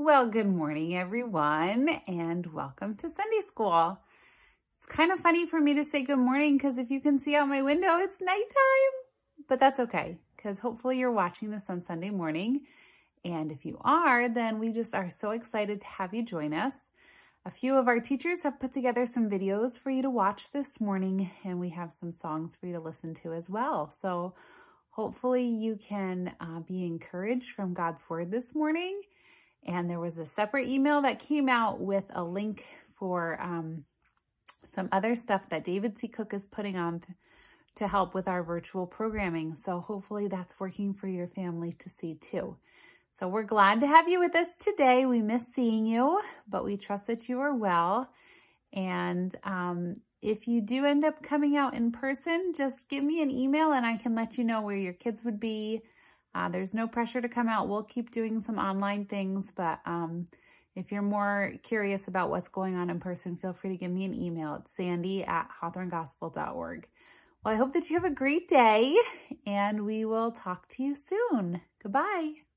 Well, good morning, everyone, and welcome to Sunday School. It's kind of funny for me to say good morning because if you can see out my window, it's nighttime, but that's okay because hopefully you're watching this on Sunday morning. And if you are, then we just are so excited to have you join us. A few of our teachers have put together some videos for you to watch this morning, and we have some songs for you to listen to as well. So hopefully you can uh, be encouraged from God's word this morning and there was a separate email that came out with a link for um, some other stuff that David C. Cook is putting on to help with our virtual programming. So hopefully that's working for your family to see too. So we're glad to have you with us today. We miss seeing you, but we trust that you are well. And um, if you do end up coming out in person, just give me an email and I can let you know where your kids would be, uh, there's no pressure to come out. We'll keep doing some online things, but um, if you're more curious about what's going on in person, feel free to give me an email. It's sandy at hawthornegospel.org. Well, I hope that you have a great day, and we will talk to you soon. Goodbye.